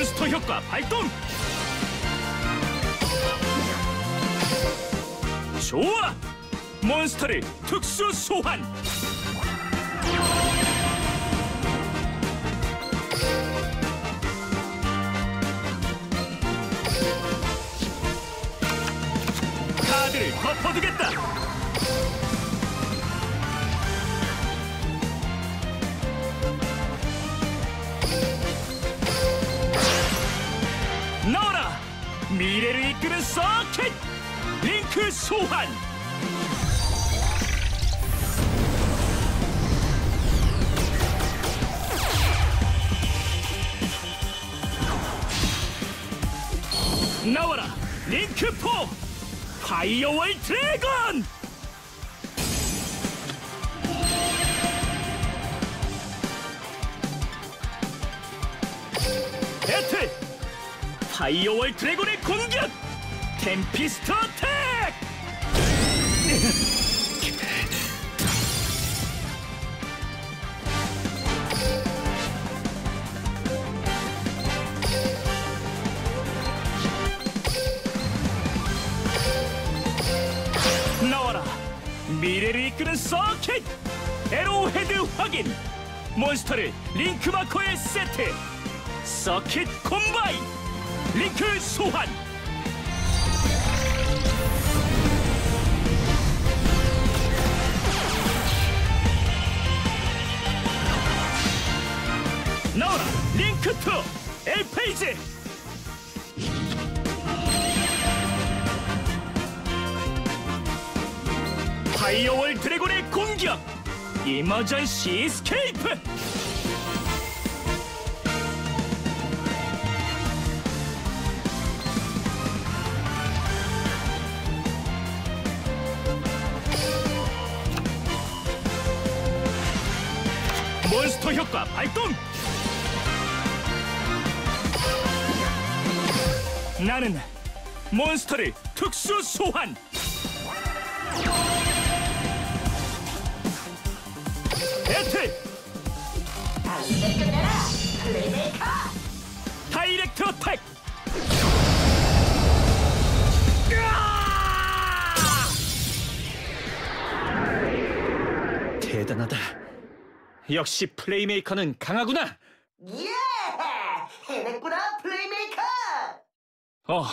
몬스터 효과 발동! 좋아! 몬스터를 특수 소환! 카드를 덮어두겠다 나와라 미래를 이끄는 서킷 링크 소환 나와라 링크포 파이어월 드래곤 배틀 파이어월 드래곤의 공격 템피스트 어택 나와라 미래를 이끄는 서킷 에로헤드 확인 몬스터를 링크 마커에 세트 서킷 콤바인 링크 소환 나와라 링크 2 엘페이지 파이어월 드래곤의 공격 이머전시 스케이프 몬스터 효과 발동 나는 몬스터를 특수 소환 배틀 다이렉트 어택 으아! 대단하다 역시 플레이메이커는 강하구나 예! 해냈구나 플레이메이커! 어